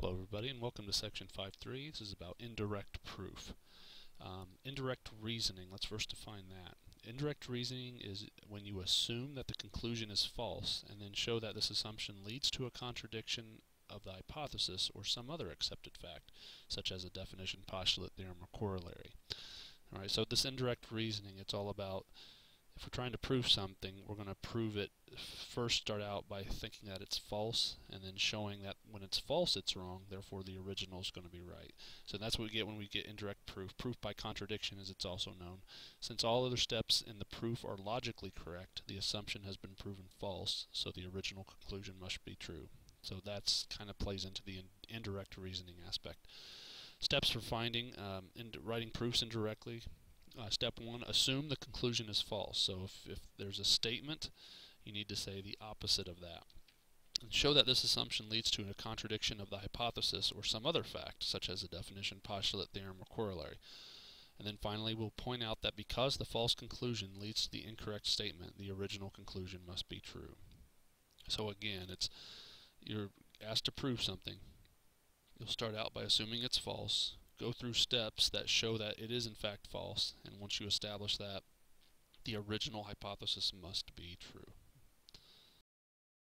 Hello everybody and welcome to section 5.3. This is about indirect proof. Um, indirect reasoning, let's first define that. Indirect reasoning is when you assume that the conclusion is false and then show that this assumption leads to a contradiction of the hypothesis or some other accepted fact, such as a definition, postulate, theorem, or corollary. Alright, so this indirect reasoning, it's all about if we're trying to prove something, we're going to prove it first start out by thinking that it's false and then showing that when it's false it's wrong, therefore the original is going to be right. So that's what we get when we get indirect proof. Proof by contradiction as it's also known. Since all other steps in the proof are logically correct, the assumption has been proven false, so the original conclusion must be true. So that's kind of plays into the in indirect reasoning aspect. Steps for finding, um, writing proofs indirectly, uh, step one, assume the conclusion is false. So if, if there's a statement, you need to say the opposite of that. And show that this assumption leads to a contradiction of the hypothesis or some other fact, such as a definition, postulate, theorem, or corollary. And then finally, we'll point out that because the false conclusion leads to the incorrect statement, the original conclusion must be true. So again, it's you're asked to prove something. You'll start out by assuming it's false, go through steps that show that it is in fact false, and once you establish that, the original hypothesis must be true.